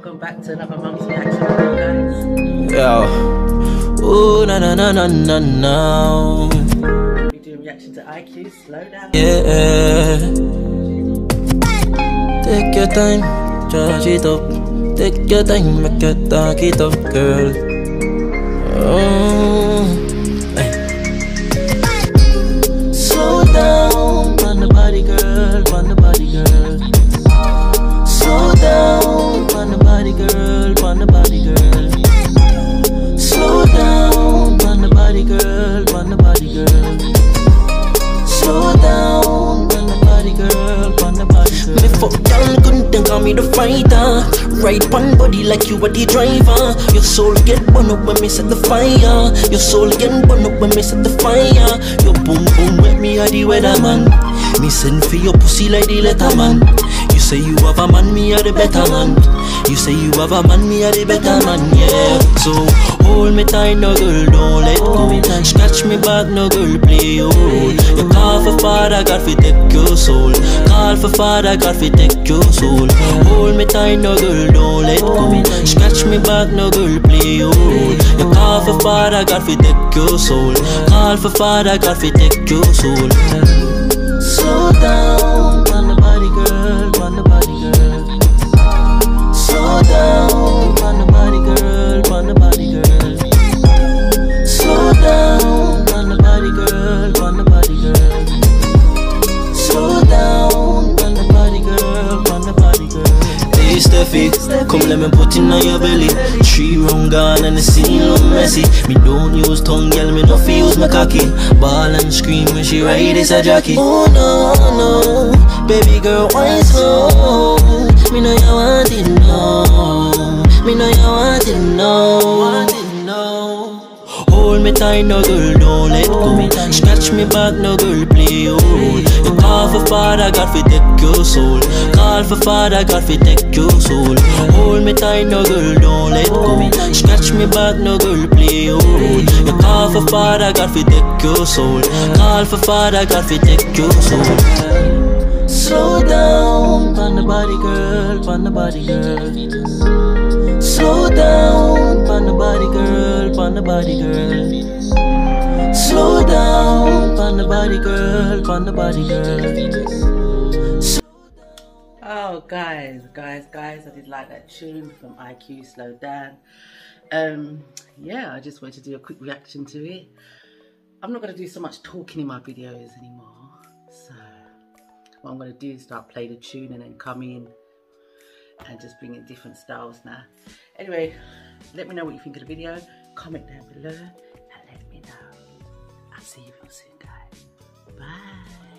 back to another mum's reaction guys. Yo. Ooh, na na na na na na. We're doing reaction to IQ, slow down. Yeah. Take your time, charge it up. Take your time, make it talk it up, girl. Oh. Y'all call me the fighter. Right one body like you are the driver. Your soul get burned up when me set the fire. Your soul get burned up when me set the fire. Your boom boom with me are the weatherman. Me send for your pussy like the letterman. You say you have a man, me are the better man. You say you have a man, me are the better man, yeah. So hold me tight, no girl, don't let go. Scratch me back, no girl, play oh. role. You call for father, God fi take your soul. Call for father, God fi take your soul. Hold me tight, no girl, don't let go. Scratch me back, no girl, play your role. You call for father, God fi take your soul. Call for father, God fi take your soul. Slow down, Hey come let me put in on your belly. Three round gone and the scene look messy. Me don't use tongue, girl, me no fi use my cocky. Ball and scream when she ride this a jockey. Oh no, no, baby girl, why slow? Me know you want it, no. Me know you want it, no. Want it, no. Hold me tight, no girl, don't let go. Scratch me back, no girl, play oh. your role. You call for father, God fi take your soul. Call for father, God fi take your soul. Hold me tight, no girl, don't let go. Scratch me back, no girl, play your role. You call for father, God fi take your soul. Call for father, God fi take your soul. Slow down, on the body, girl, on the body, girl. Slow down, on the body, girl, on the body, girl. Slow down, on the body, girl, on the body, girl. Oh, guys, guys, guys, I did like that tune from IQ, Slow Down. Um, yeah, I just wanted to do a quick reaction to it. I'm not going to do so much talking in my videos anymore. So, what I'm going to do is start play the tune and then come in and just bring in different styles now. Anyway, let me know what you think of the video. Comment down below and let me know. I'll see you real soon, guys. Bye.